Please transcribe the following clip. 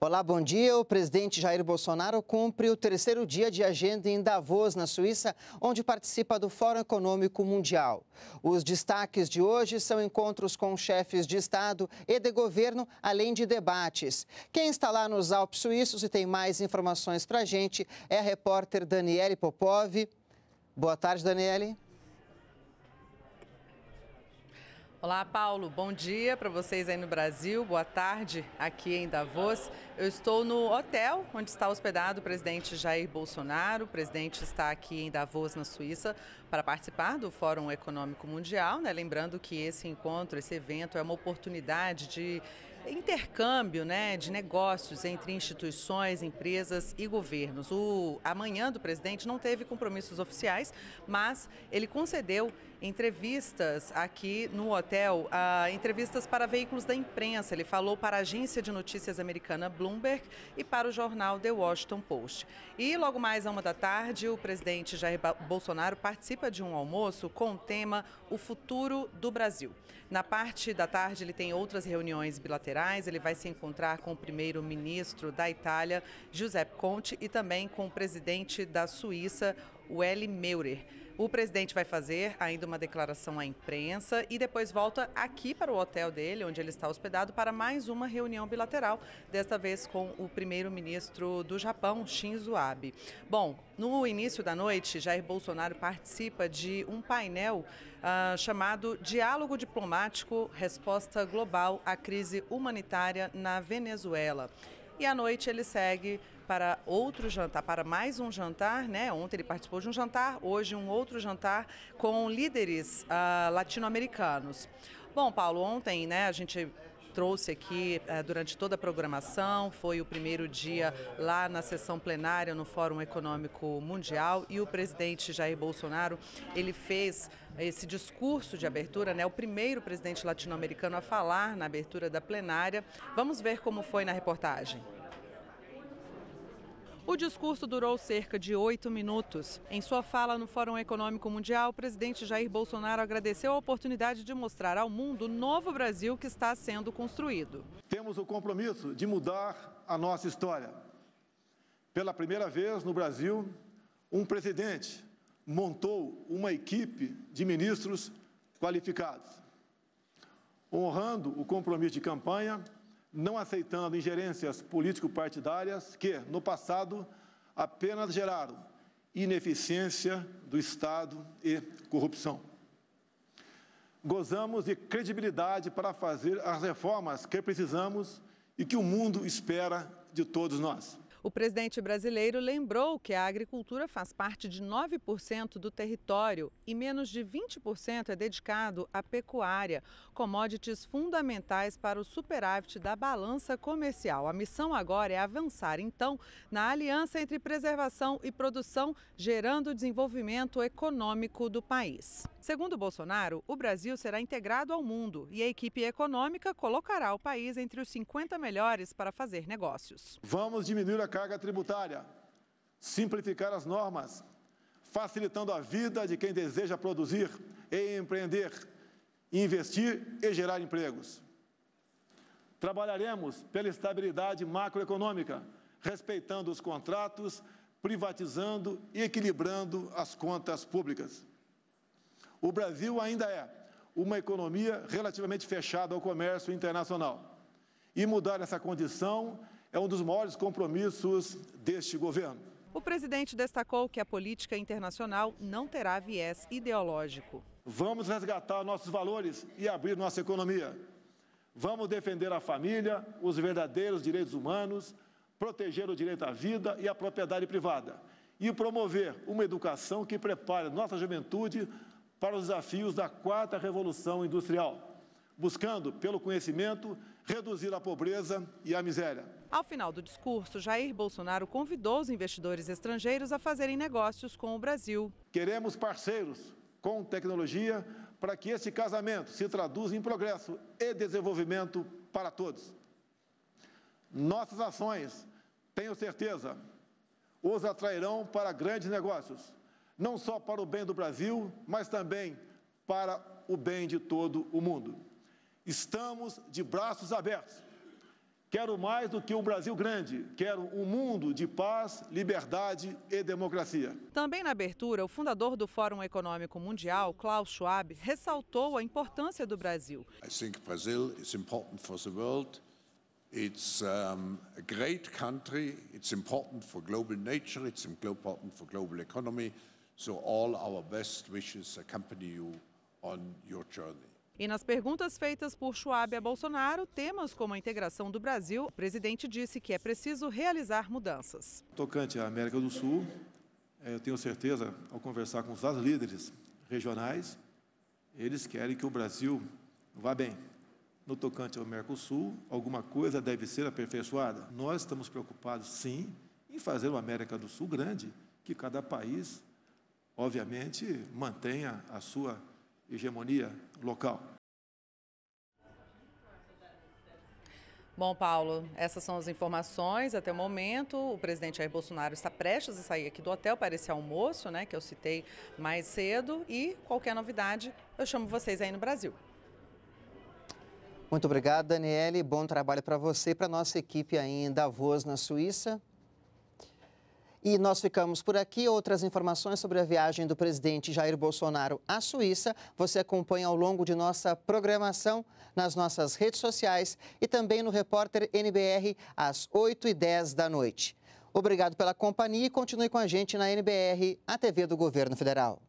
Olá, bom dia. O presidente Jair Bolsonaro cumpre o terceiro dia de agenda em Davos, na Suíça, onde participa do Fórum Econômico Mundial. Os destaques de hoje são encontros com chefes de Estado e de governo, além de debates. Quem está lá nos Alpes Suíços e tem mais informações para a gente é a repórter Daniele Popov. Boa tarde, Daniele. Olá, Paulo. Bom dia para vocês aí no Brasil. Boa tarde aqui em Davos. Eu estou no hotel onde está hospedado o presidente Jair Bolsonaro. O presidente está aqui em Davos, na Suíça, para participar do Fórum Econômico Mundial. Né? Lembrando que esse encontro, esse evento, é uma oportunidade de intercâmbio né, de negócios entre instituições, empresas e governos. O amanhã do presidente não teve compromissos oficiais, mas ele concedeu entrevistas aqui no hotel, uh, entrevistas para veículos da imprensa. Ele falou para a agência de notícias americana Bloomberg e para o jornal The Washington Post. E logo mais à uma da tarde, o presidente Jair Bolsonaro participa de um almoço com o tema O Futuro do Brasil. Na parte da tarde, ele tem outras reuniões bilaterais. Ele vai se encontrar com o primeiro-ministro da Itália, Giuseppe Conte, e também com o presidente da Suíça, Welly Meurer. O presidente vai fazer ainda uma declaração à imprensa e depois volta aqui para o hotel dele, onde ele está hospedado, para mais uma reunião bilateral, desta vez com o primeiro-ministro do Japão, Shinzo Abe. Bom, no início da noite, Jair Bolsonaro participa de um painel uh, chamado Diálogo Diplomático Resposta Global à Crise Humanitária na Venezuela. E à noite ele segue para outro jantar, para mais um jantar, né? Ontem ele participou de um jantar, hoje um outro jantar com líderes uh, latino-americanos. Bom, Paulo, ontem, né, a gente trouxe aqui uh, durante toda a programação, foi o primeiro dia lá na sessão plenária no Fórum Econômico Mundial e o presidente Jair Bolsonaro, ele fez esse discurso de abertura, né, o primeiro presidente latino-americano a falar na abertura da plenária. Vamos ver como foi na reportagem. O discurso durou cerca de oito minutos. Em sua fala no Fórum Econômico Mundial, o presidente Jair Bolsonaro agradeceu a oportunidade de mostrar ao mundo o novo Brasil que está sendo construído. Temos o compromisso de mudar a nossa história. Pela primeira vez no Brasil, um presidente montou uma equipe de ministros qualificados, honrando o compromisso de campanha não aceitando ingerências político-partidárias que, no passado, apenas geraram ineficiência do Estado e corrupção. Gozamos de credibilidade para fazer as reformas que precisamos e que o mundo espera de todos nós. O presidente brasileiro lembrou que a agricultura faz parte de 9% do território e menos de 20% é dedicado à pecuária, commodities fundamentais para o superávit da balança comercial. A missão agora é avançar, então, na aliança entre preservação e produção, gerando desenvolvimento econômico do país. Segundo Bolsonaro, o Brasil será integrado ao mundo e a equipe econômica colocará o país entre os 50 melhores para fazer negócios. Vamos diminuir a carga tributária, simplificar as normas, facilitando a vida de quem deseja produzir e empreender, investir e gerar empregos. Trabalharemos pela estabilidade macroeconômica, respeitando os contratos, privatizando e equilibrando as contas públicas. O Brasil ainda é uma economia relativamente fechada ao comércio internacional. E mudar essa condição é um dos maiores compromissos deste governo. O presidente destacou que a política internacional não terá viés ideológico. Vamos resgatar nossos valores e abrir nossa economia. Vamos defender a família, os verdadeiros direitos humanos, proteger o direito à vida e à propriedade privada e promover uma educação que prepare nossa juventude para os desafios da quarta revolução industrial, buscando, pelo conhecimento, reduzir a pobreza e a miséria. Ao final do discurso, Jair Bolsonaro convidou os investidores estrangeiros a fazerem negócios com o Brasil. Queremos parceiros com tecnologia para que esse casamento se traduza em progresso e desenvolvimento para todos. Nossas ações, tenho certeza, os atrairão para grandes negócios, não só para o bem do Brasil, mas também para o bem de todo o mundo. Estamos de braços abertos. Quero mais do que um Brasil grande, quero um mundo de paz, liberdade e democracia. Também na abertura, o fundador do Fórum Econômico Mundial, Klaus Schwab, ressaltou a importância do Brasil. I think Brazil is important for the world. It's um, a great country. It's important for global nature. It's important for global economy. So all our best wishes accompany you on your journey. E nas perguntas feitas por Schwab a Bolsonaro, temas como a integração do Brasil, o presidente disse que é preciso realizar mudanças. Tocante à América do Sul, é, eu tenho certeza, ao conversar com os líderes regionais, eles querem que o Brasil vá bem. No tocante ao Mercosul, alguma coisa deve ser aperfeiçoada. Nós estamos preocupados, sim, em fazer uma América do Sul grande, que cada país, obviamente, mantenha a sua hegemonia local. Bom, Paulo, essas são as informações até o momento. O presidente Jair Bolsonaro está prestes a sair aqui do hotel para esse almoço, né, que eu citei mais cedo. E qualquer novidade, eu chamo vocês aí no Brasil. Muito obrigado, Daniele. Bom trabalho para você e para a nossa equipe aí em Davos, na Suíça. E nós ficamos por aqui. Outras informações sobre a viagem do presidente Jair Bolsonaro à Suíça você acompanha ao longo de nossa programação nas nossas redes sociais e também no Repórter NBR às 8h10 da noite. Obrigado pela companhia e continue com a gente na NBR, a TV do Governo Federal.